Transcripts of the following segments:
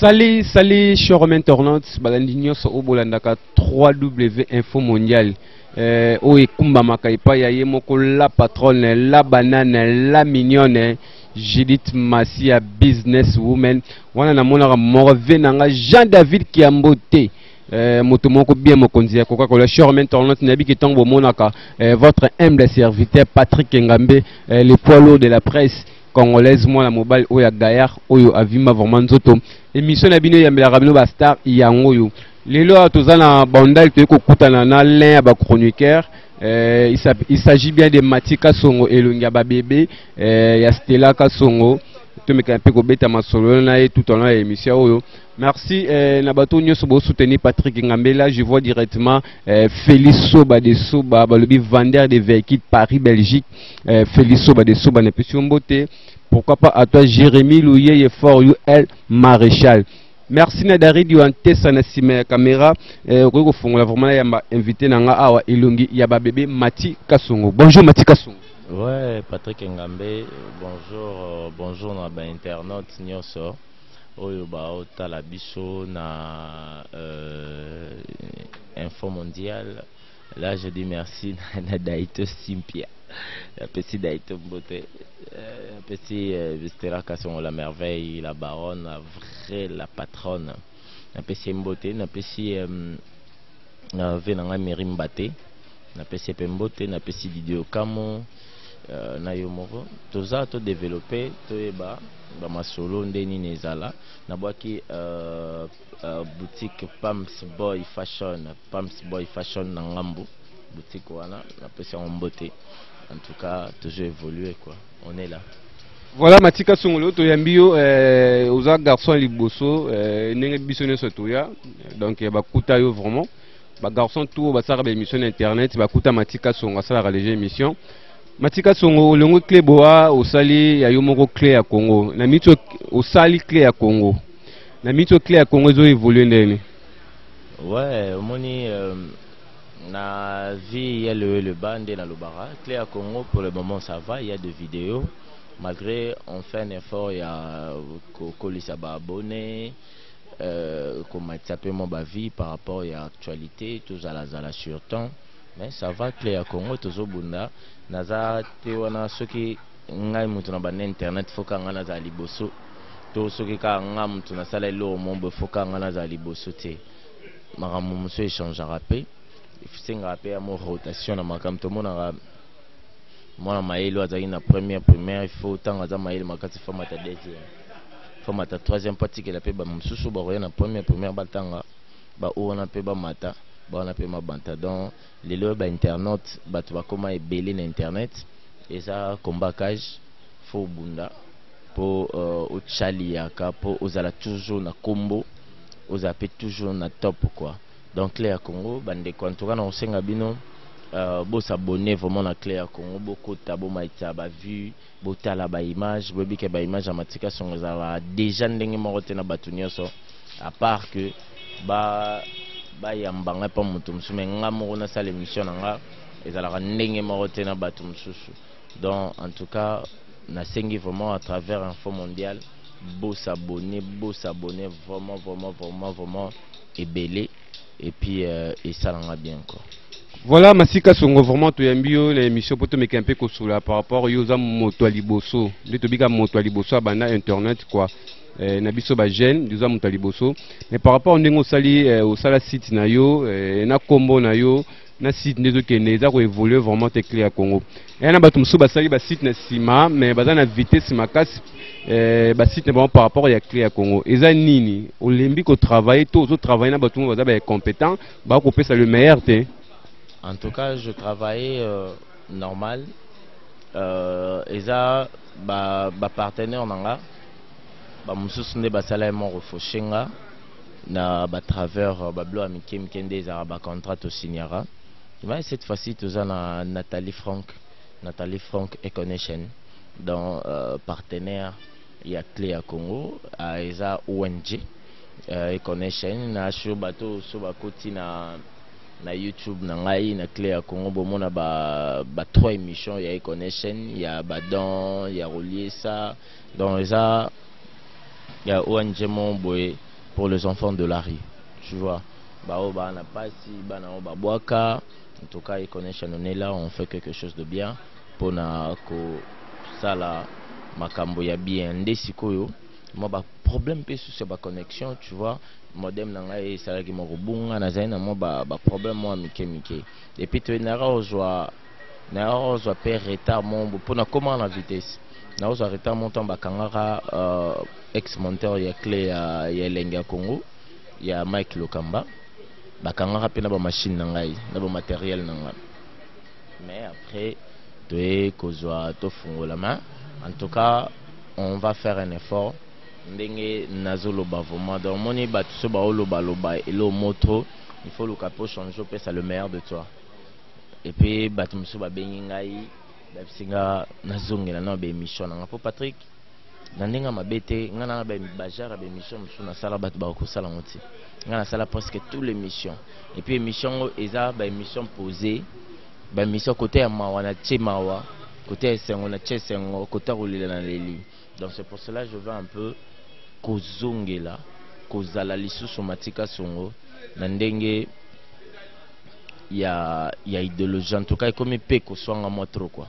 Salut, salut, chers internautes, balandi nyonso oyo bolandaka 3W Info Mondial. Euh, oyo ekumbamaka epai ya ye moko la patronne, la banane, la mignonne, Judith Masia business woman wana namonaka morve na nga Jean David Kiambo te euh, moto moko bien mokonzi ya koka kola charme internaute nayebi ke ntango bomonaka euh, votre humble serviteur Patrick Engambe euh, le poids lourd de la presse congolaise mwana mobali oyo ya gaillard oyo avimba vraiment nzoto émission na bino eyambelaka bino bastar yango oyo lelo awa toza na bandal toyei kokutana na lin ya bachroniqueur euh, il s'agit bien de matika songo elongi ya babebe eh, ya stela kasongo tomekana mpe kobeta masolo na ye tout alon ya émission oyo merci eh, na bato nyonso bosoutenir patrick ngambela je vois directement eh, félix soba de soba balobi vendeur de véhicule paris belgique eh, félix soba de soba napesi yo mbote pourquoi pas à toi jérémie louyeye fort ul maréchal merci na daridi wa ntesa na nsima ya kamera eh, okoki kofongola vraiment na yamba invité na nga awa elongi ya babebe mati kasongo bonjour mati kasongo Ouais Patrick Ngambe bonjour bonjour na ba internautes nyoso oyo bao tala biso na euh, info mondiale là je dis merci na, na Daito Simpia petit Daito Mbote euh, petit euh, Vistera Kasongo la merveille la baronne la vraie la patronne napesi ye mbote napesi na ve na ngai meri mbate napesi ye mpe mbote napesi didie okamo uh, na yo moko toza todevelope toyeba bamasolo nde nini ezala nabwaki uh, uh, boutique pams boy fashion pams boy fashion na ngambo boutique wana napesi yango mbote en tout cas toujours évoluer quoi on est là Voilà Matika Songolo toyambi yo eh, oza garçon liboso eh, ndenge biso nyonso toya donc eh, bakuta yo vraiment ba garçon tout basalaka baémission na internet bakuta Matika Songo asalaka déjà émission Matika Songo olongo clé boa osali ya yo moko clé ya Congo na mito osali clé ya Congo na mito clé ya Congo ezo évoluer ndenge ouais omoni euh... Na vie ya le le bas nde nalobaka cle ya Congo pour le moment ça va il ya de video malgre on fait un effort ya kokolisa ba abonne euh, komatisa pe mwa ba vie par rapport ya actualité tozalazala sur temps mais ça va cle ya Congo tozobunda naza te wana soki ngai moto na banda internet foka ngai nazala liboso to soki kaka ngai moto nasala eloko moko boye foka ngai nazala liboso te makambo mosusu echangaka mpe esengaka mpe ya mo rotation na makambo tomonaka mwana mayele oyo azalaki na première primaire ifo ntango aza mayele makasi fo amata deuxième fo amata troisième mpo atikela mpe bamosusu bakoya na première primaire batanga baoyo wana mpe bamata bawana mpe mabanta donc Lelo oyo ba internautes batu bakoma ebele na internet eza combat cage faut obunda po uh, otya liyaka po ozala toujours na kombo ozala pe toujours na top quoi donc clé ya congo bandeko en tout cas nakosenga bino uh, bosabone vraiment na clé ya congo bokota bomaita bavue Botala ba images boyebi ke ba images ya Matika Songo ezalaka deja ndenge moko te na batu nionso à part que ba bayamba ngai mpo moto mosusu mais nga moko nasala emission na nga ezalaka ndenge moko te na batu mosusu donc en tout cas nasengi vraiment à travers info mondial bosabone bosabone vraiment vraiment vraiment vraiment ebele et puis euh, esalanga bien quoi voilà masika songo vraiment toyambi yo na émission mpo tomeka mpe kosola par rapport yo oza moto ya liboso nde tobika moto ya liboso abanda internet quoi eh, na biso bajeune oza moto ya liboso mais par rapport ndenge osali eh, osala site na yo eh, na nkombo na yo na site nde ezokende eza ko évoluer vraiment te clé ya congo eya na bato mosusu basali basite na nsima mais baza na vitesse makasi eh, basite na bango par rapport ya clé ya congo eza nini olembi kotravaille to ozotravaille na bato moyo baza ba incompétent bakopesa le meilleur te en tout cas je travaille euh, normal euh, eza bapartenaire ba na nga bamosusu nde basalai moko foshe nga na ba travers ba bilo ya mike mike nde ezalaka ba contrat tosignaka mais cette fois-ci toza na nathalie frank nathalie frank econation donc euh, partenaire ya cle ya congo uh, eza ong uh, econation na sur bato so bakoti na na youtube na ngai na cle ya congo bomona ba, ba trois émission ya econation ya badon ya roliesa donc eza ya ONG mon boye pour les enfants de la rue tu vois baoyo baa na pasi bana oyo babwaka en tout cas econnection on est là on fait quelque chose de bien mpona kosala makambo ya bien nde sikoyo mwa baproblème mpe susu ya baconnexion tu vois modem na ngai esalaki mwa kobunga nazali na mwa baproblème mwa mike mike epuis toyendaka kozwa naozwa mpe retard mombo mpo nakomaka na vitesse naozwa retard mo ntango bakangaka uh, ex monteur ya cle ya, ya elenge ya congo ya mike lokamba bakangaka mpe na bamashine na ngai na bamateriel na ngai mais après toye kozwa tofungola ma en tout cas on va faire un effort ndenge nazoloba vraiment donc omoni bato so baolobaloba elo moto il faut luka mpo change opesa le meilleur de toi epe bato mosusu babengi ngai bayebisi nga nazongela na baémission na nga mpo patrik na ndenge ya mabe te ngai nanga bajare ya baémission mosusu nasala bato bakosala yango te ngai nasala presque tout l'émission epuis émission yango eza baémission posé baémission kote ya mawa na tie mawa kote ya esengo na tie esengo kote ya kolela na leli Donc c'est pour cela je veux un peu kozongela kozala lisusu matika songo na ndenge ya ya ideologie en tout cas ekomi pe koswanga mwa trop quoi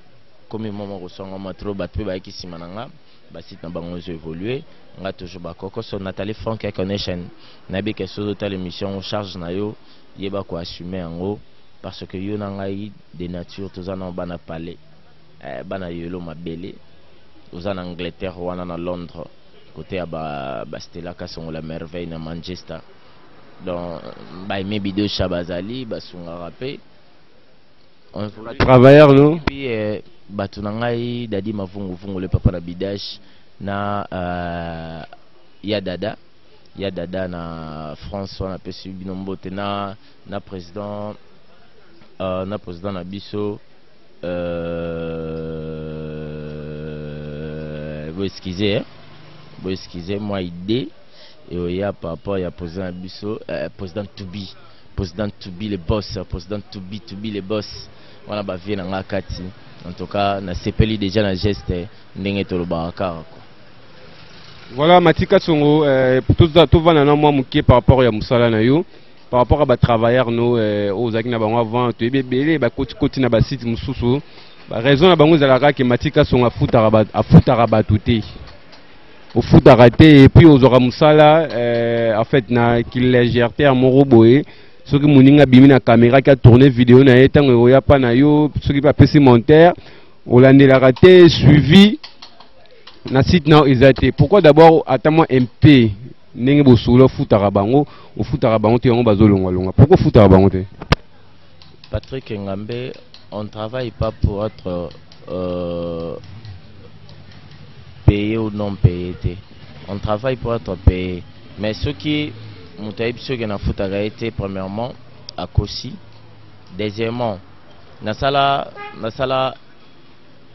komi mwa mwa koswanga mwa trop bato mpe bayaki nsima na nga basite na bango ezo évolue nga toujours bakoko so natali frank ya connection nayebi ke soki otala émission yango charge na yo yeba koassume yango parce que yo na ngai de nature toza na bana palais eh, bana yolo mabele oza na angleterre wana na londres kote ya bastela ba kasongo la merveille na manchester donc baime bidosha bazali basungaka mpe travailleur no epuis eh, bato na ngai dadi mavunguvungu le papa na bidash na uh, ya dada ya dada na france wana apesi bino mbote na na président uh, na président na biso Euh, bo excuse hein? bo excuse moi idée eoya par rapport ya président ya biso euh, président Toubi président Toubi le boss président Toubi Toubi le boss wana ba vie na nga kati en tout cas na sepeli déjà na geste ndenge tolobaka kaka quoi voilà matika songo euh, tovanda na mwa moke par rapport ya mosala na yo par rapport à ba travailleurs no eh, oyo ozalaki na bango avant toyebi ebele bakoti koti na basite mosusu raison na bango ezalaka ke matika songo afutaka bato te ofutaka te epuis ozwaka mosala eh, en fait na kilégèrete ya moko boye soki moninga abimi na kamera ki atourne video na ye ntango ekoya mpa na yo soki mpe apesi montere olandelaka te suivi na site na yo eza te pourquoi d'abord ata mwa mpe ndenge bosolo ofutaka bango ofutaka bango te yango bazolongwalongwa pourkoi ofutaka bango te patrick engambe on travaille pas pour être euh, payé ou non payé te on travaille pour être payé mais soki moto ayebi soki nafutaka ye te premièrement akosi deuxièmement nasala nasala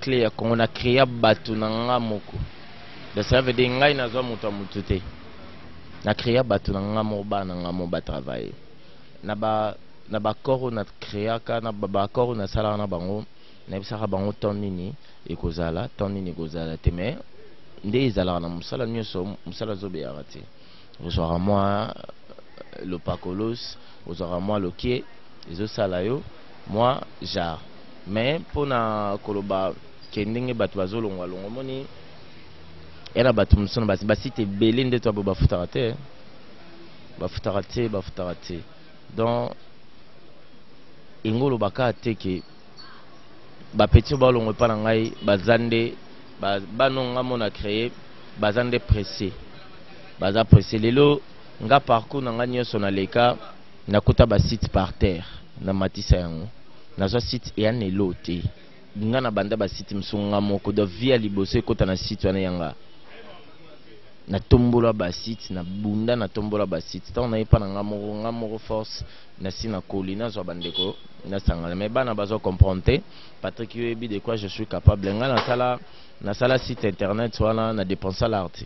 cle ya congo na crea bato na nga moko donc cela veut dire ngai nazwa moto ya motu te na crea bato na nga moko bana na nga moko batravaille na ba na baaccord oyo na creaka na baaccord oyo nasalaka na bango nayebisaka bango temps nini ekozala temps nini ekozala te mais nde ezalaka na mosala nyonso mosala ezobeyaka te ozwaka mwa lopakolos ozwaka mwa lokie ezosala yo mwa jar mais mpo na koloba ke ndenge bato bazolongwa longo omoni yana bato mosusu na basi basite ebele nde to abo bafutaka te bafutaka te bafutaka te donc ingo olobaka te ke ba petit ba longo pa na ngai baza nde ba ba non nga mona créer baza nde pressé baza pressé lelo nga parcours na nga nyoso na leka nakuta ba site par terre na matisa yango nazwa site ya nelo te nga na banda ba site mosusu nga moko do via liboso ekota na site wana ya nga natombola ba site na bunda natombola ba site ntango nayepa na nga moko nga moko force nasi na koli nazwa bandeko nasangana mais bana bazo comprendre te Patrick yo yebi de quoi je suis capable nga nasala nasala site internet wana na dépensa l'arte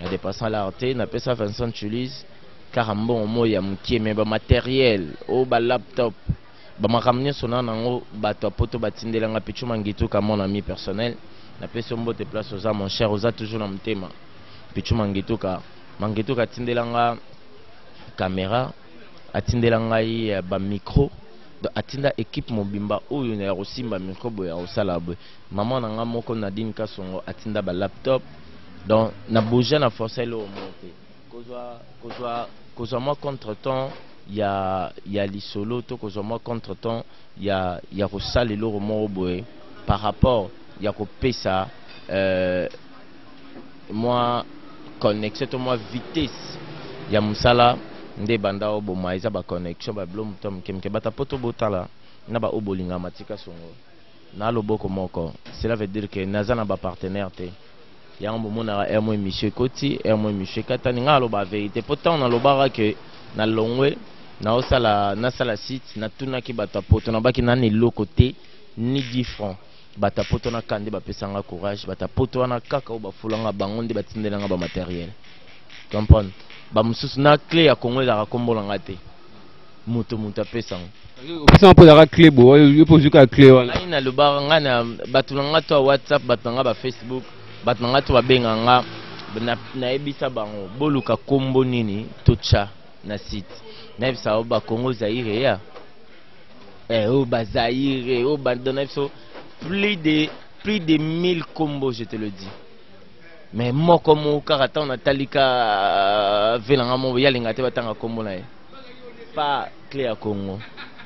na dépensa l'arte na pesa Vincent Chulise kaka mbongo moyi ya mokie mais ba matériel o oh, ba laptop ba makambo nyonso na nango bato ya poto batindela nga pichu mangitu ka mon ami personnel na pesi mbote place oza mon cher oza toujours na motema pichu mangituka mangituka atindela nga camera atindela ngai eh, ba micro donc atinda équipe mobimba oyo na ya kosimba micro boye ya kosala boye mama na ngai moko nadine kasongo atinda ba laptop donc na boja na forsa eloko moko te kozwa kozwa kozwa mwa contre temps ya ya lisolo to kozwa mwa contre temps ya ya kosala eloko moko boye par rapport ya kopesa euh, mwa connexion to mwa vitesse ya mosala nde banda oboma eza ba connexion ba bilo moto ya moke moke bata poto botala na ba oyo bolinga matika songo na loboko moko cela veut dire que naza na ba partenaire te yango bomonaka heure mo emission ekoti heure mo emission ekatani ngai aloba verité mpo ntango nalobaka ke na longwe naosala nasala site natunaki bato ya poto nabaki nani eloko te ni 10 francs bata poto na ka nde bapesa nga courage bata poto wana kaka oyo bafola nga bango nde batindela nga bamateriel comprendre bamosusu na cle ya congo ezalaka nkombo na nga te moto moto apesango opesanga mpo ezalaka cle bo yo mpo ozwi kaka cle wana ngai nalobaka ngai na bato na nga to ya whatsapp bato na nga bafacebook bato na nga to babenga nga nayebisa bango boluka nkombo nini totya na site nayebisa bango bakongo zaire ya eh, oh bazaire oh bandona biso plus de plus de 1000 combos je te le dis mais moko moko kaka ntango natali ka euh, ve na nga moko yalinga te batanga nkombo na ye pa cle ya congo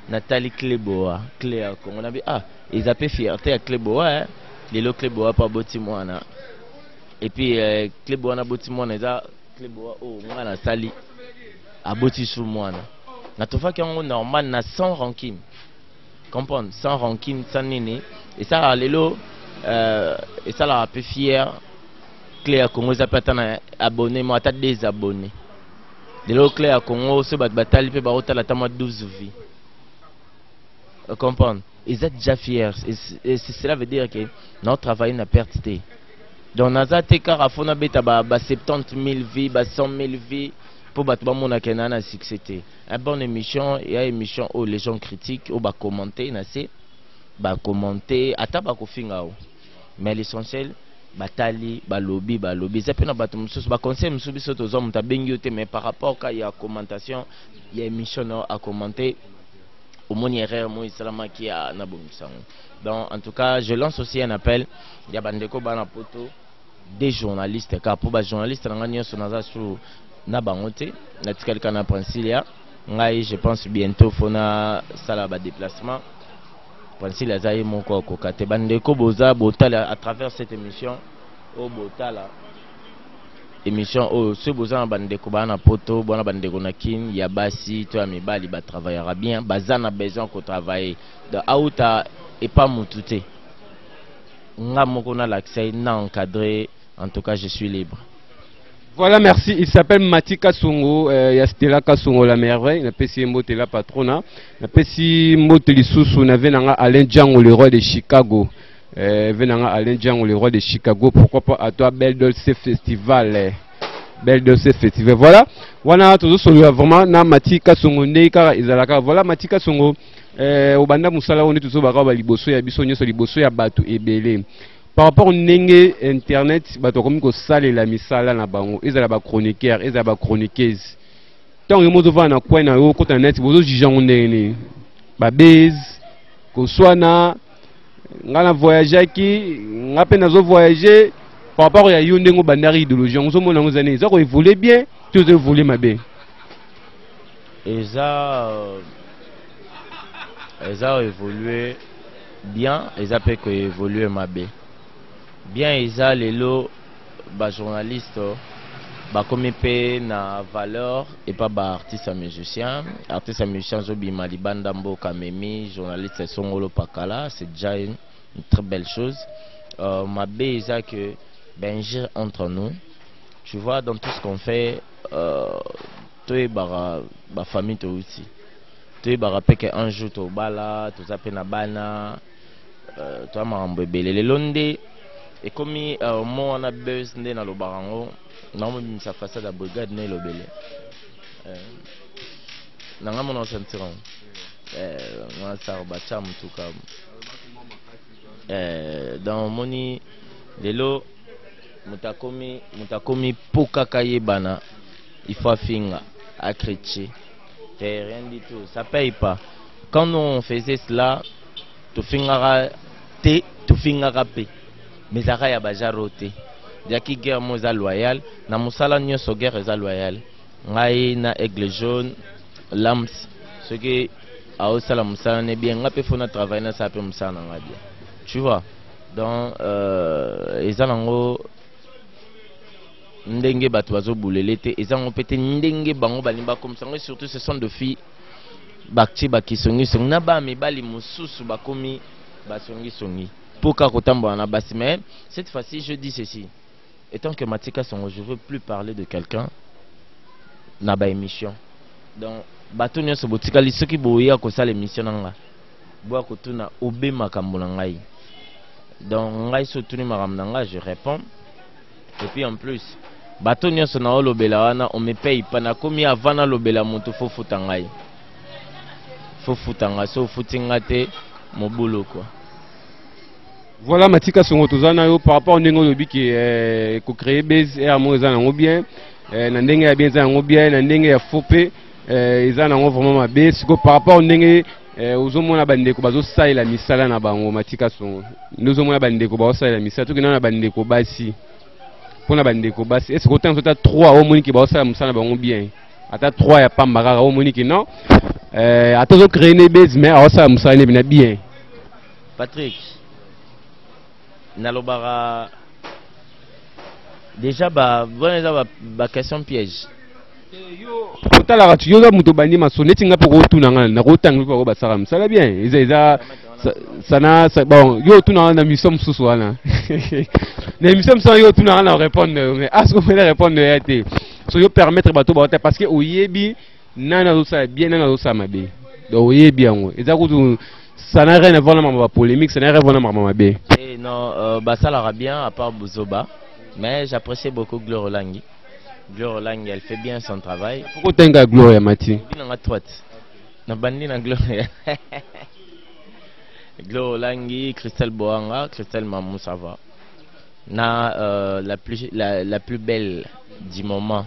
natali cleboa cle ya congo nabi ah eza mpe fierté ya cleboa eh? lelo cleboa mpo aboti mwana epuis eh, cleboa na boti mwana eza Kleboa oyo oh, nga nasali aboti su mwana natofaki yango normal na sans rancune comprendre sans rancune sans nini esalaka lelo euh, esalaka mpe fière clé ya congo eza mpe ata na abonne mo ata des abonne lelo clé ya congo so bato batali mpe bakotala ata mwa 12 vie comprendre eza déjà fier cela veut dire que nao travailler na perte te donc naza te kaka fo nabeta ba, ba 70 000 vie ba 100 000 vie mpo bato bamonaka naa na succès te un bon émission ya émission oyo les gens critiques oyo bacommente na se bacommente ata bakofinga o mais l'essentiel batali balobi balobi eza mpe na bato mosusu baconseil mosusu biso tozwa moto abengi yo te mais par rapport ka ya commentation ya émission nao acommente omoni erreur moi esalamaki ya nabongisa yango donc en tout cas je lance aussi un appel ya bandeko bana poto des journalistes car mpo bajournaliste na ngai nyonso naza sur na bango te natikali kaka na princilia ngai je pense bientôt fo nasala badeplacement princilia aza ye moko akoka te bandeko boza botala à travers cette émission oyo botala émission oyo soki boza na bandeko baa na poto bwana bandeko na kin ya basi to ya mibali batravaillera bien baza na besoin kotravaille donc auta epa mutu te nga moko nalakisa ye na encadre en tout cas je suis libre Voilà, merci. Il s'appelle Mati Kasongo, euh, ya Stella Kasongo la merveille. Na pesi mbote la patrona. Na pesi mbote lisusu na venanga Alain Django le roi de Chicago. Eh, venanga Alain Django, le roi de Chicago, pourquoi pas à toi, Belle Dolce Festival. Eh. Belle Dolce Festival. Voilà. Wana tozo solo vraiment na Matika Songo ndei kaka ezalaka. Voilà Matika Songo eh obanda musala oyo tozo baka ba liboso ya biso nyoso liboso ya batu ebele. Par rapport ndenge internet bato bakomi kosalela misala na bango ezala ba chroniqueur ezala ba chroniqueuse ntango yo mozovanda na coin na yo okota na net bozojuge yango ndenge nini babase koswana nga na voyageaki nga mpe nazo voyage par rapport ya yo ndenge obandaki idéologie yango ozomona yango eza nini eza koevole bien to eza evole mabe eza euh, eza koevolue bien eza mpe koevolue mabe bien eza lelo ba journaliste bakomi pe na valeur epa ba artiste ya musicien artiste ya musicien azobima libanda mboka amemi journaliste ya songolo pakala c'est déjà une, une très belle chose euh, mabe eza que benjir entre nous tu vois dans tout ce qu'on fait euh, toyebaka bafamille touti toyebaka mpe ke un jour tobala toza mpe na bana toa makambo ebele lelo nde ekomi uh, mo wana bus nde nalobaka yango naomobimisa fasade ya brigade na elobele eh, na ngai mona osantira yango wana eh, sara batya motuka eh, donc omoni lelo moto akomi moto akomi mpo kaka yebana il faut afinga acritie rien du tout ça paye pas quand nous on faisait cela tofingaka te tofingaka mpe mais ezalaka ya bajaro te jaki guerre mo eza loyal na mosala nyonso guerre eza loyal ngai na aigle jaune lams soki aosala mosala ne bien ngai mpe fo na travaille nasala mpe mosala na ngai bien tu vois donc euh, eza nango ndenge bato bazobulele te eza yango mpe te ndenge bango balingi bakomisa yango surtout ce sont de filles bakti bakisongisongi na bana mibali mosusu bakomi basongisongi mpo kaka kotambola na basi mais cette fois-ci je dis ceci étant que matika songo je veux plus parler de quelqu'un na baémission donc bato nyonso botikali soki boya kosala émission na nga boya kotuna obe makambo na ngai donc ngai so otuni makambo na ngai je réponds et puis en plus bato nyonso na olobela wana on me paye pas nakomi avant nalobela moto fo futa ngai fo futa ngai so ofuti ngai te mobulu kua voilà matika songo toza na yo par rapport ndenge olobi ke eh, ekocree base ere moko eza nango bien eh, na ndenge ya bien eza nango bien na ndenge ya faux mpe eh, eza nango vraiment mabe sikoyo par rapport ndenge eh, ozomona bandeko bazosalela misala na bango matika songo nde ozomona bandeko baosalela misala toki nano na bandeko basi mpo na bandeko basi ese kotanga so ata trois omoni ke baosala mosala na bango bien ata trois ya pamba kaka omoni ke non eh, ata ozocree ne base mais aosala mosala nebi na bien patrick nalobaka deja ba wana eza ba, ba question piège otalaka tu yoza moto obandi maso neti nga mpe okotuna nga nakotanga mpe bako basaka mosala bien eza eza sana bon yo otuna nga na mission mosusu wana na émission mosusu wana yo otuna nga na répondre yo mais asoki omele répondre ya te so yo permettre bato baota parce que oyebi nani azosala bien nani azosala mabe donc oyebi yango eza kutu ça n'a rien à voir na makambo ba polémique ça n'a rien à voir na makambo mabe eh, non euh, basalaka bien à part buzoba mais j'apprécie beaucoup gloire olangi gloire olangi elle fait bien son travail pourquoi otenga gloire ya mati nanga troite nabandi na gloire gloire olangi christelle boanga christelle mamou ça va na euh, la, plus, la, la plus belle du moment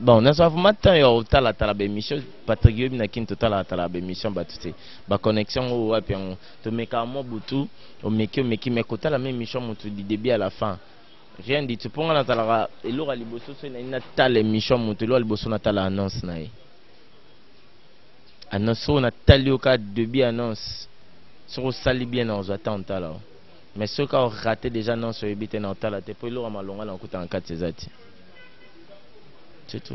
bon nazwa vraiment temps ya kotalatala baémission patrick yoyebi na kini totalalatala baémission bato te baconnexion oyo wapi yango tomekaka mwa butu omeki omeki me kotala ma émission motu du début à la fin rien du tout mpo ngai nazalaka eloko ya liboso soki nayi natala émission motu eloko ya liboso natala annonce na ye annonce oyo natali yo kaka début annonce soki osali bien na ozwa temps otala mais soki orate déjà annonce oyebi te na otala te mpo eloko ya malonga na okuta na kati eza te c'est tout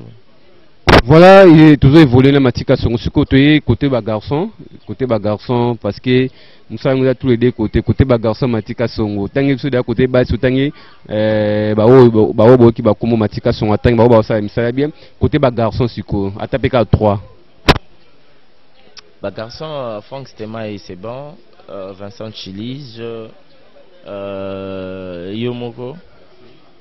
voilà tozo évoluer na matika songo sikoyo toye côté ba garçon côté ba garçon parce que mosala yango eza tous les deux côté côté ba garçon matika songo otangi biso deya côté basi otangi euh, baoyo baoki bakombo matika songo atangi baoyo baosala misala bien côté ba garçon sikoyo ata mpe kaka trois ba garçon euh, frank stemai c'est bon euh, vincent chilise euh, yo moko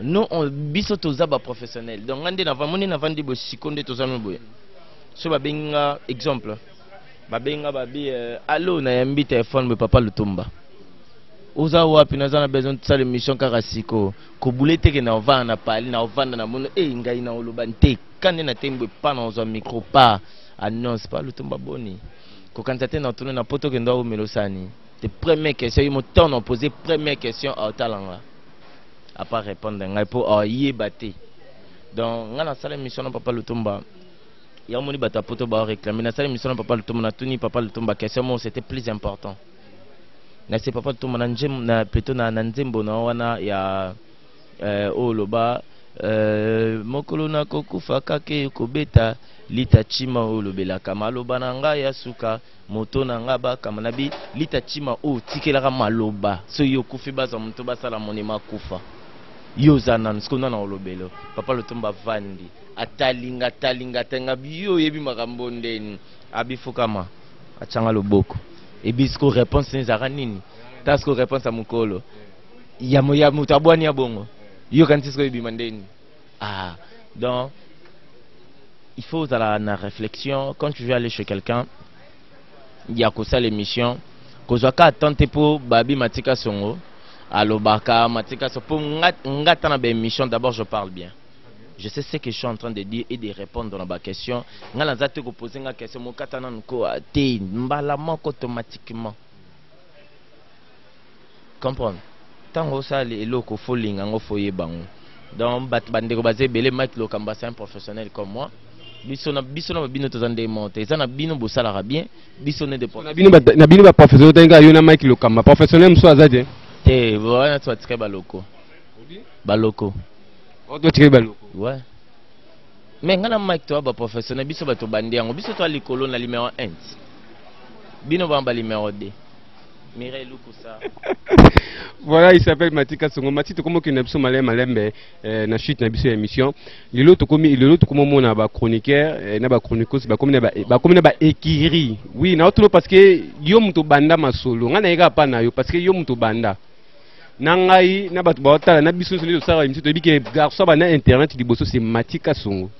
no on, biso toza ba professionnel donc nga nde navamoni navandi boye siko nde tozami boye so babengi nga exemple babengi nga babi euh, alo nayambi telefone boye papa lutumba oza wapi naza na besoin tosala émission kaka siko kobule teke na ovanda na pali na ovanda na mono e eh, ngai na oloba nte ka nde natengi boye pa na ozwa micro pa annonce pa lutumba boni kokanisa te na tuna na poto kende aumela osani te première question ye motono pose première question aotalanga apa repondre ngai mpo ayeba ah, te donc ngai nasala émission na papa lutumba yango moni bato ya poto baoreclame nasala émission na papa lutumba natuni papa lutumba question moko c'était plus important nase papa lutumba na nzembo na plutôt na, na nzembo na wana ya euh, oyo loba euh, mokolo nakokufa kake kobeta lita chima oyo olobelaka maloba na ngai ya suka moto na nga bakama na bi lita cima o oh, tikelaka maloba so yo kufi bazwa moto basala monima kufa yo oza nanu siko nana olobelo papa lotomba vandi atalinga talinga talinga biyo oyebi makambo ndeni abifukama acanga loboko ebi siko reponse ne ezalaka nini ta siko reponse ya mokolo ya moto abwani ya bongo yo kanisi siko ebima ndeni Ah, donc, il faut ozala na réflexion quand tu veux aller chez quelqu'un ya kosala émission kozwa ka temps te mpo babi matika songo alobaka matika songo mpo nga, nga ta na baémission d'abord je parle bien je sais ce que je suis en train de dire et de répondre na baquestion nga naza te kopose nga question mokata nanu ko te mbala moko automatiquement comprendre tango osala eloko faut linga ngo faut yeba ngo donc bat ba ndeko baza ebele Mike Lokamba c'est un professionnel comme moi biso na biso na bino toza nde monte eza na bino bosalaka bien biso nde de na bino na bino ba professionnel tango yo na Mike Lokamba professionnel musu aza te te wana tu atika ba loko ba loko o to tika ba loko ouais mais ngai na Mike toi ba professionnel biso bato bandi yango biso toi likolo na numéro 1 bino ba ba numéro 2 Mireille Lukusa. voilà, il s'appelle Matika Songo. Mati, tu comment qu'il n'a pas malem malembe euh, na chute na biso émission. Lelo to komi lelo to komo mona ba chroniqueur euh, na ba chronicos ba komi na ba ba komi na ba ekiri. Oui, na otulo parce que yo muto banda masolo. Nga na yeka pa na yo parce que yo muto banda. Na ngai na bato ba otala na biso nso nde tosala émission toyebi ke garçon ba na internet liboso c'est Matika Songo.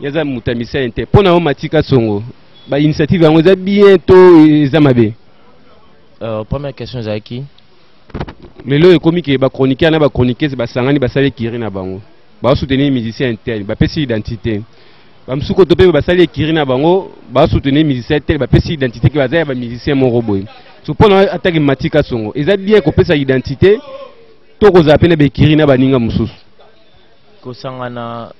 ye aza moto ya misali te mpo na yo matika songo ba initiative yango eza bien to eza mabe euh, première question ezalaki lelo ekomi ke bachroniqueur na bachroniqueuse basangani basali ekiri na bango basoutenir musicien tel bapesi identité bamosusu koto mpe basali ekiri na bango basoutenir musicien tel bapesi identité ke baza ya bamusicien moko boye so mpo na atake matika songo eza bien kopesa identité to kozala mpe na bekiri na baninga mosusu kosangana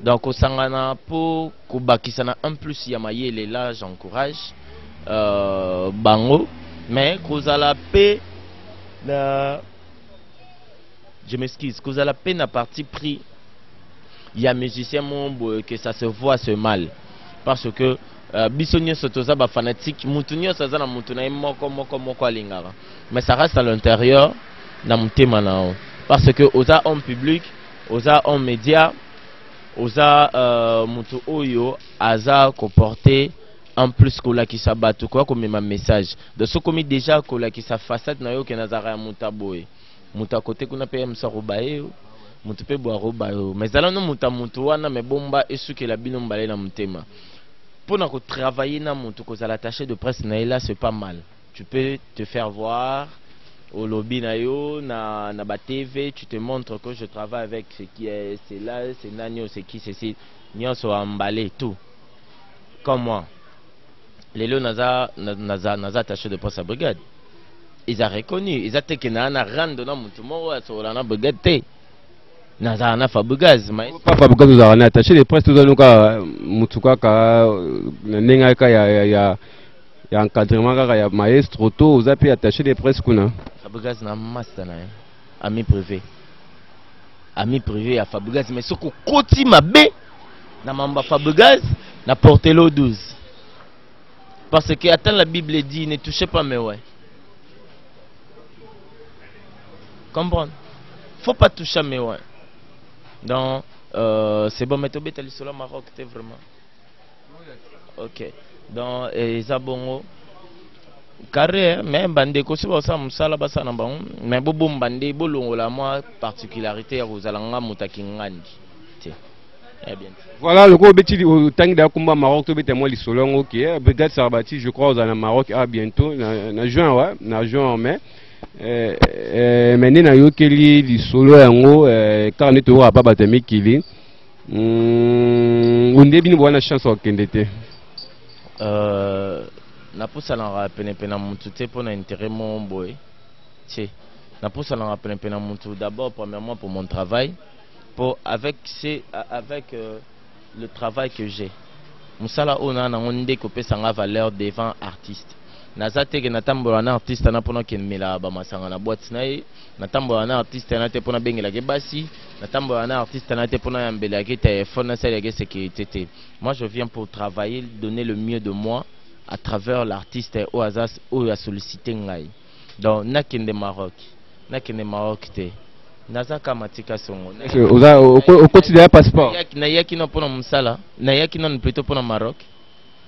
donc kosangana mpo kobakisa na un plus ya mayele la j'encourage euh, bango mais kozala mpe na je m'excuse kozala mpe na parti pris ya musicien moko boye que ça se voit ce mal parce que euh, biso nyonso toza bafanatique motu nyonso aza na motu na ye moko moko moko alingaka mais ça reste à l'intérieur na motema na yo parce que oza homme public oza homme media oza uh, moto oyo aza koporte en plus kolakisa bato koya komema message donc soki omi déjà kolakisa façade na yo ke nazalaka ya moto aboye moto akote kuna mpe ya mosu akoba ye yo moto mpe boye akoba yo mais zala no moto ya moto wana me bomba esukela bino mbale na motema mpo na kotravaille na moto kozala tache de presse na ye la c'est pas mal Tu peux te faire voir au lobby na yo, na, na ba TV, tu te montres que je travaille avec ce qui est, c'est là, c'est nani, c'est qui, c'est si, nionso emballé, tout. Comme moi. Lelo naza, naza, naza attaché de poste à brigade. Ils a reconnu, ils a teke na na rando na mutu moro à sola na brigade te. Naza na Fabugaz, mais... Pas Fabugaz, vous avez attaché les presses, tout ça, nous, mutu kaka, nenga ka ya, ya, ya, ya encadrement kaka ya maestro to oza pe attaché de presse kuna Fabregas na masta na ye ami privé ami privé ya Fabregas mais soki okoti mabe na mamba Fabregas na Portelo 12 parce que attends la Bible dit ne touchez pas mes ouais comprendre faut pas toucher mes ouais donc euh, c'est bon mais tobeta lisolo Maroc te vraiment ok donc eh, eza bongo carrière mais bandeko soki basala mosala basala na bango mais bobomba nde bolongola mwa particularité ya kozala nga moto akingandi te eh voilà lokola obeti otangi da kumba maroc tobeta mwa lisolo yango ke eh, brigade sarbati je crois ozala na maroc a ah, bientôt na juin wa na juin en mai eh, eh, mais nde nayokeli lisolo yango kaka nde toyoka pa bato ya mikili Mm, onde bino bowana chance wakende te euh, napusanaka penepene ya motu te mpo na intérêt moko boye te napusanaka penepene ya motu d'abord premièrement pour mon travail mpo avec, avec euh, le travail que j'ai mosala oyo naa nango nde kopesa nga valeur devant artiste naza teke natambola na artiste ana mpo nakende melaka bamasanga na boite na ye natambolaka na artiste wana te mpo nabengelaka ye basi natambolaka na artiste wana te mpo nayambelaka ye telefone nasalelaka ye sécurité te moi je viens pour travailler donner le mieux de moi à travers l'artiste oyo aza oyo asollicite ngai donc nakende maroc nakende maroc te naza kaka matika songo okotilia ya passeport nayaki nano mpo na mosala nayaki nano plutôt mpo na maroc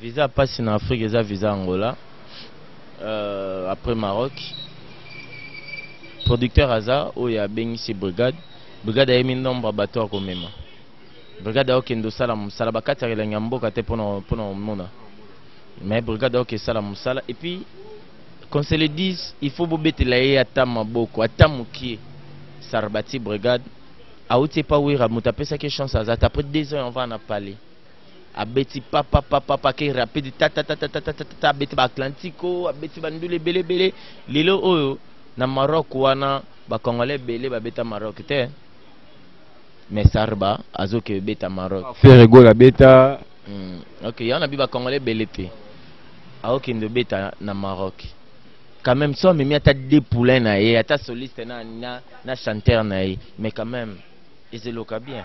Visa ya pasi na Afrique eza visa ya Angola euh, après Maroc. Producteur aza oyo abengisi brigade, brigade ayemi nombre ya bato ya komema. Brigade akokende osala mosala, bakati ya elangi ya mboka te mpona mpona komona. Mais brigade akoki esala mosala et puis qu'on se le dise, il faut bobetela ye ata maboko, ata mokie. Sarbati brigade auti epa Wira moto apesaki chance azata après deux ans on va na palais. abeti papapapapa ke rapide tatatatatata abeti baatlantico abeti bandule ebele ebele lelo oyo na maroc wana bacongolais ebele babeta maroc te mais sarba azoki ebeta maroc ah, ferregol abeta hmm, ok yango nabi bacongolais ebele te aokende obeta na maroc quand même so amemi ata de poulain na ye ata soliste na, na, na chanteur na ye mais quand même ezeloka bien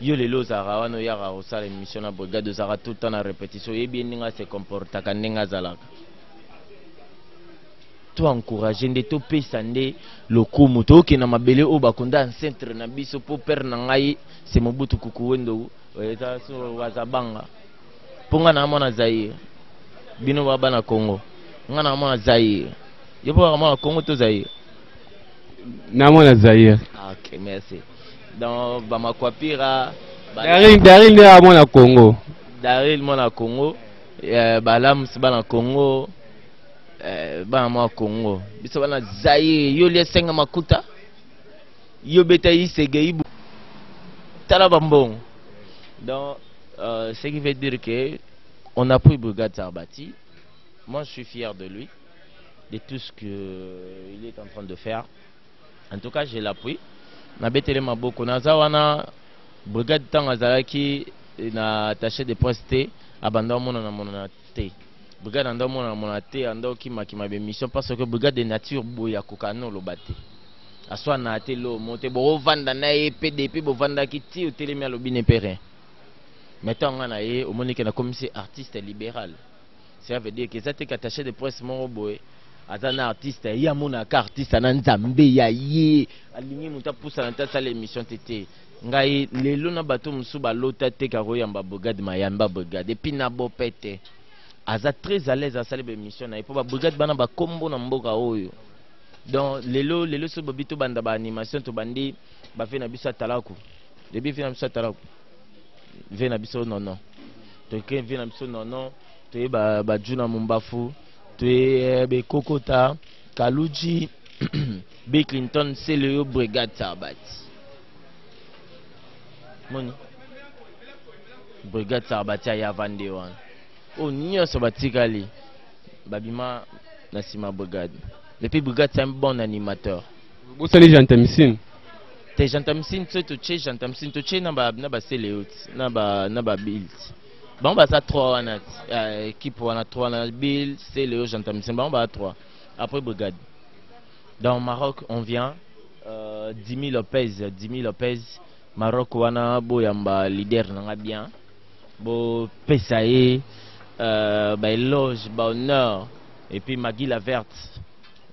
yo lelo ozalaka wana oyaka kosala emission na brigade ozalaka tout temps na repetition oyebi ye ndenge ase comportaka ndenge azalaka to encourage nde topesa nde lokumu tookende na mabele oyo bakunda ancentre na biso mpo pere na ngai se mobutu kukuwendo eza so wazabanga mpo ngai naa mwana zaire bino ba bana congo ngai naa mwana zaire yo mpo kaka mwana congo to zaire naa mwana zaire ah, ok merci donc bamakwapira daril daril nde ya mwana congo daril mwana congo eh, balamusi bana congo eh, bana mwa congo biso bana zaire yo lia senga makuta yo beta isege ibu tala bambongo donc euh, ce qui veut dire que on appuie brigade sarbati moi je suis fier de lui de tout ce qu'il euh, est en train de faire En tout cas, je l'appuie. Nabetele maboko. Naza wana brigade ntango azalaki eh, na attaché de presse te abanda omona na monana te brigade anda omona na monana te anda okimakima bemission parce que brigade de nature boye akoka na oloba te aswa na te lomo te bokovanda na ye mpe depuis bovandaki ti otelemi alobi ne mpe rien mais ntango ngai na ye omoni ke nakomisi artiste libéral cela veut dire que eza te qu'attaché de presse moko boye aza na artiste ya ye amonaka artiste ana nzambe ya ye alingi moto apusana te asala émission te te ngai lelo na bato mosusu balota te kakoyamba brigade mayamba brigade epuis na bope te aza très à l'aise asali baémission na ye mpo babrigade bana bakombo na mboka oyo donc lelo lelo soki bobi tobanda baanimation tobandi bafe na biso atalaku debi fe na biso atalaku vie na biso nono tokee vie na biso nono toye bajuna mombafu toye bekokota kaluji bill clinton seleyo brigade sarbat moni brigade sarbat ya yava nde wana oyo nyonso batikali babima na nsima brigade epuis brigade c'est un bon animateur bosali gentamicine te gentamicine to totie gentamicine totie na ba na ba celeut na ba na ba build bango baza trois wana eh, équipe wana trois wana bill celeo gentamicine bango baza trois après brigade dans maroc on vient euh, dimi lopez dimi lopez maroc wana boyamba leader na nga bien bopesa ye euh, baeloge bahonneur et puis magi la verte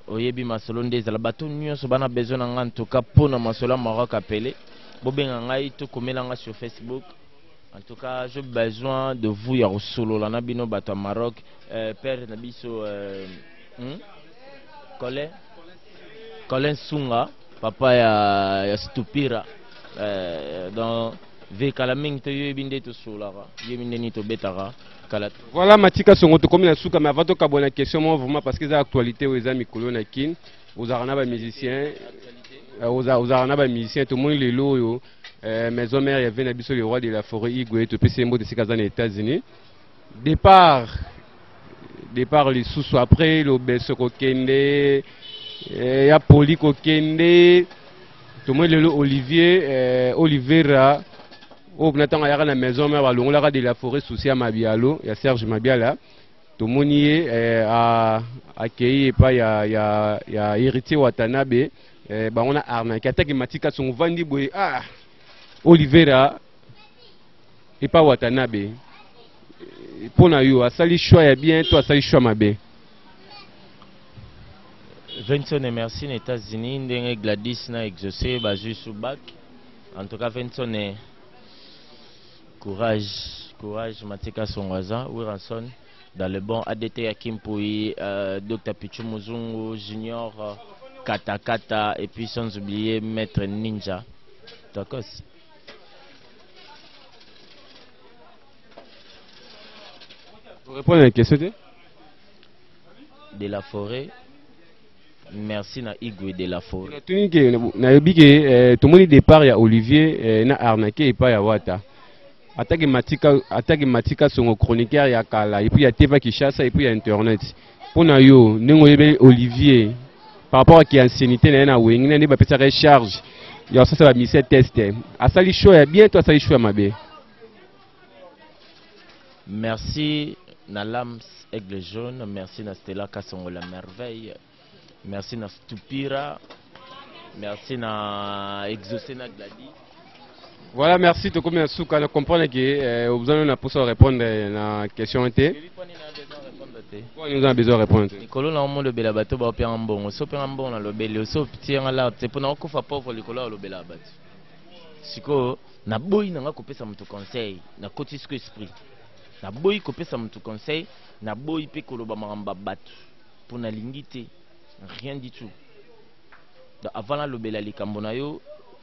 oyebi masolo nde ezala bato nyonso bana besoin na nga ntuka mpo na masolo ya maroc apele bobenga ngai tokomela nga sur facebook en tout cas je besoin de vous ya kosolola na bino bato ya maroc euh, père na biso euh, hmm? colin colin sunga papa ya, ya stupira euh, donc Ve kala mingi to yo yebi nde to solaka, yebi nde ni to betaka kala. Voilà Matika Songo to komi na suka mais avant to kabwa na question mo vraiment parce que za actualité ou za mikolo na kin ozaka na ba musiciens euh, oza ozaka na ba musiciens to moni lelo yo euh, maison mère ya vie na biso le roi de la forêt Igwe to pesi mbote sika za na États-Unis depart depart lisusu après lobeso kokende eh, ya poli kokende tomoni lelo olivier eh, olivera oyo kuna ntango ayaka na maison mare balongolaka de la forêt souci ya mabialo ya serge mabiala tomoni ye eh, akei epai ya, ya, ya héritier watanabe eh, bango na arnaki ataki matika songo vandi boye ah, olivera epa watanabe mpo na yo asali choix ya bien to asali choix mabe Vincent merci na États-Unis ndenge Gladys na exaucé bazui sous bac en tout cas Vincent courage courage matika songwaza Wilson dans le bon ADT ya Kimpuyi euh, Dr Pichu Muzungu Junior euh, Katakata et puis sans oublier Maître Ninja Tokos Répondre à la question de De la forêt. Merci na Igwe de la forêt. Tuni ke na yobi ke eh, tomoni départ ya Olivier eh, na arnaqué epa ya Wata. Attaque matika attaque matika son chroniqueur ya kala et puis ya Teva Kishasa et puis ya internet. mpo na yo ndenge oyebeli olivier par rapport à kiancienité na ye na wenge na nde bapesaka ye charge ya kosasala bamisel test asali show ya bien to asali show ya mabe merci na lams aigle jaune merci na stella kasongo la merveille merci na stupira merci na exaucé na gladi Voilà, merci. Tu comme sous quand comprendre que euh, vous avez pour ça répondre à la question était. Pourquoi nous avons besoin de répondre Nicolas, na omo lobela bato ba opia mbongo. So pia mbongo na lobeli, so ptia nga la te pona okufa pauvre likolo ya lobela bato. Siko na boyi na nga kopesa mutu conseil, na koti siko esprit. Na boyi kopesa mutu conseil, na boyi pe koloba makambo ba bato. Pona lingi te, rien du tout. Donc avant na lobela likambo na yo,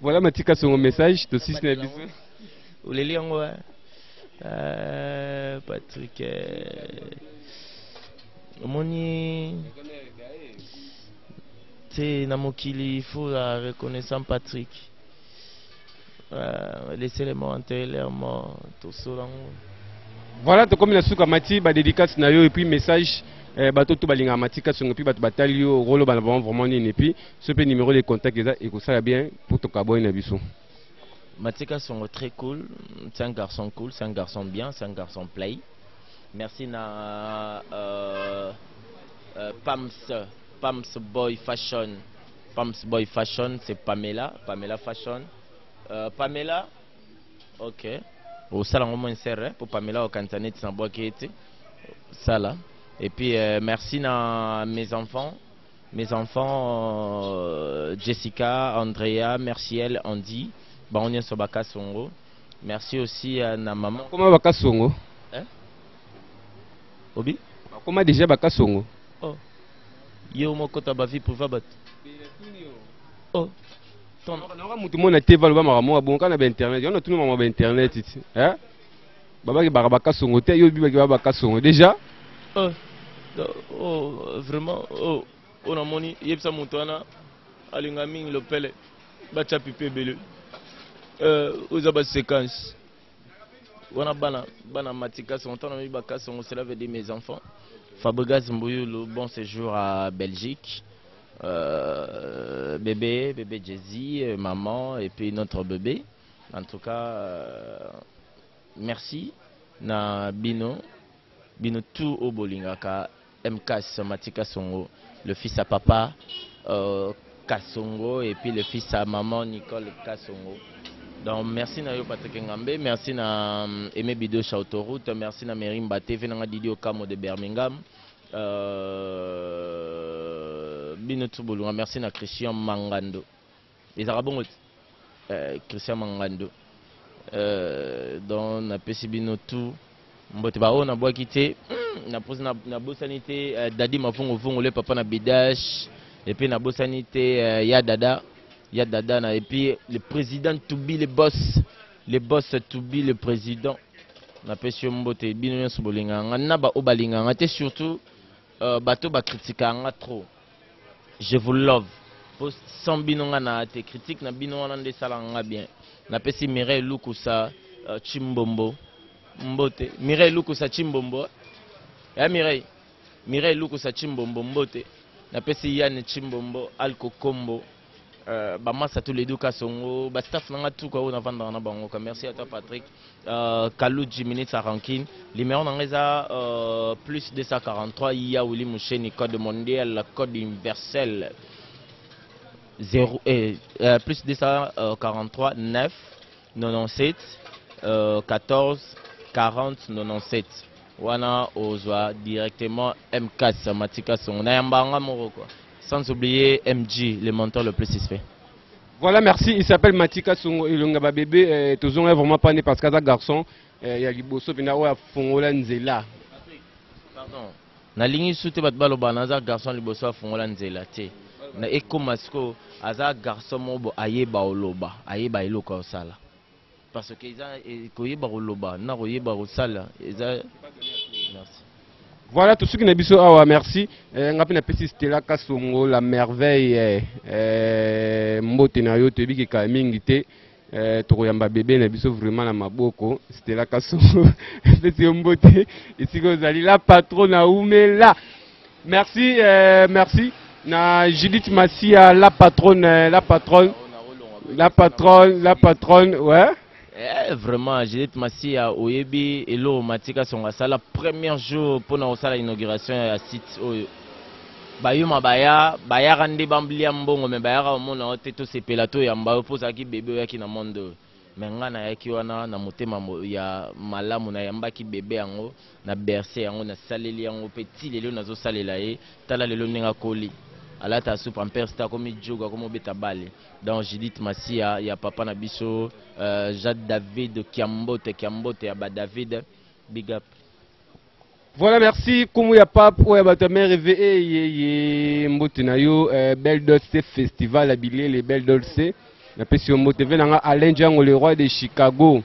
voilà matika songo message tosisi na biso oleli yango wa ah, patrick eh, omoni te na mokili ifo ya reconnaissant patrick ah, lesele mort antelaire mort tosola yango voilà tokomi na suka mati badédicace na yo epuis message eh, bato to balingaka matika songo epuis bato batali yo okoloba na bango vraiment nini epuis soki mpe numero de contact eza ekosala bien mpo tokabwani na biso matika songo très cool c'est un garçon cool c'est un garçon bien c'est un garçon play merci na euh, euh, pams pams boy fashion pams boy fashion c'est pamela pamela fashion euh, pamela ok osala yango moins serre mpo pamela okanisa neti na bwaki ete sala et puis euh, merci na mes enfants Mes enfants, euh, Jessica, Andrea, Merciel, Andy, bango nyonso bakasongo. Merci aussi à na maman. Comment bakasongo? Hein? Obi? Comment déjà bakasongo? Oh. Yo moko ta ba vie privée bat. Oh. Ton. Na mutu mona te valoba makambo abonka na ba internet. Yo na tunu makambo ba internet. Hein? Babaki baka bakasongo te, yo bibaki baba bakasongo deja. Euh, oh, vraiment, oh, on a moni, yebisa moto wana alinga mingi lopele, batya pipe ebele. Euh, oza ba séquence. Wana bana, bana matika, son temps na mi bakasongo, cela veut dire mes enfants. Fabregas Mbouyulu, bon séjour à Belgique. Euh, bébé, bébé Jay-Z, euh, maman et puis notre bébé. En tout cas, euh, merci na bino bino tout au bolingaka MK Matika Songo, le fils à papa euh, Kasongo et puis le fils à maman Nicole Kasongo. Donc merci na yo Patrick Ngambe, merci na euh, Aimé Bido Chautoroute, merci na Merimba TV na Didi Okamo de Birmingham. Euh, Bino Tsubolunga, merci na Christian Mangando. Ezalaka bongo te. Euh, Christian Mangando. Euh, donc napesi bino tout. Mbote ba oyo nabwaki te. Hmm, naposi na nabosani te euh, Daddy Mavungu Vungu le papa na Bidash et puis nabosani te euh, ya Dada ya Dada na et puis le président Toubi le boss le boss Toubi le président napesi yo mbote bino nyonso bolingaka nga na baoyo balingaka nga te surtout euh, bato bakritikaka nga trop Je vous love. Po sans bino nga na te critique na bino wana nde sala nga bien. Na pesi Mireille Lukusa uh, Chimbombo mbote. Mireille Lukusa Chimbombo. Ya Mireille. Mireille Lukusa Chimbombo mbote. Na pesi Yann Chimbombo Alko Kombo. Euh, ba massa tous les deux kasongo ba staff nanga tout quoi na vanda na bango ka merci à toi Patrick euh, Kaluji ministre rankin numéro nanga eza euh, plus 243 ya Willy Moucheni code mondial code universel 0 eh, euh, plus 243 9 97 euh, 14 40 97 wana ozwa directement mkas matika songo na yambanga moko quoi sans oublier mg le montant le plus suspect Voilà, merci. Il s'appelle Matika Songo Elonga Babebe. Euh, Tozonga vraiment pas né parce qu'il y a garçon. Euh, Il y a Liboso, puis il y a Fongola Nzela. Pardon. Nalingi su te bato baloba naza garçon liboso afungola nzela te na ekoma sikoyo aza garçon moko bo ayeba koloba ayeba eloko ya kosala parce que eza e, koyeba koloba na koyeba kosala eza merci Voilà, tout ce qui n'est biso awa, merci. Eh, ngapi na pesi Stella Kasongo, la merveille, eh, eh mbote na yo, toyebi ke ka mingi te. Eh, tokoyamba bebe na biso vraiment na maboko stela kasongo epesi yo mbote esika ozali la patron na umela merci eh, merci na judith masia la patronne eh, la patronne la patronne la patronne ouais Eh, vraiment judith masia oyebi eloko matika songo asala premier jour mpo na kosala inauguration ya site oyo Bayuma baya, bayaka nde ba lia mbongo mais bayaka omona yo te, tosepela toyamba yo mpo ozalaki bebe oyaki na monde oyo. Mais nga nayaki wana na motema ya malamu nayambaki bebe yango, na bercer yango, nasaleli yango mpe ti lelo nazosalela ye, tala lelo ndenge akoli, alata sous pampers te, akomi djogo, akomi obeta balle. Donc Judith Masiya ya papa na biso Jean David Kiambote, Kiambote ya ba David, big up. Voilà, merci. Kumu ya pape, oya bato ya mère eve, eh, ye, ye, mbote na yo, eh, belle dolce festival ya bilele, belle dolce. Na pesi yo mbote, ve na nga Alain Django, le roi de Chicago.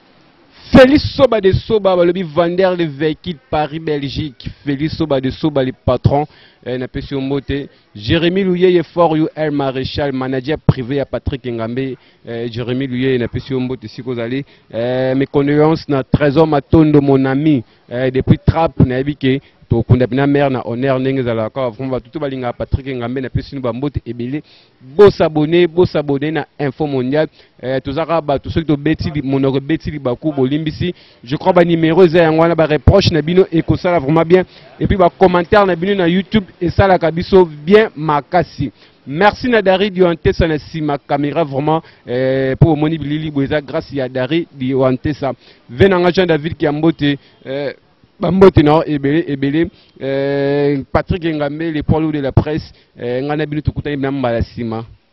Félix Soba de Soba, balobi vendeur de véhicules Paris, Belgique. Félix Soba de Soba, le patron, eh, na pesi yo mbote. Jeremy Luyeye for you Air Marechal manager privé ya Patrick Engambe eh, Jeremy Luyeye na pesi yo mbote siko ozali eh, mes condoléances na Trésor Matondo mon ami eh, depuis Trap nayebi ke tokunda bina mère na honneur ndenge ezalaka vraiment bato to balingaka Patrick Engambe na pesi no bambote ebele bosabone bosabone na Info Mondial eh, tozaka bato soki tobeti monoko ebeti libaku bolimbisi je crois ba numéro eza yango wana ba reproche na bino ekosala vraiment bien et puis ba commentaire na bino na youtube esalaka biso bien makasi merci na dari dioantesa na nsima caméra vraiment eh, mpo omoni bilili boye eza grâce ya dari dioantesa ve na nga jean david kiambote eh, bambote na yo ebele ebele eh, patrick engambe le poids lourd de la presse eh, ngai na bino tokutani na mbala nsima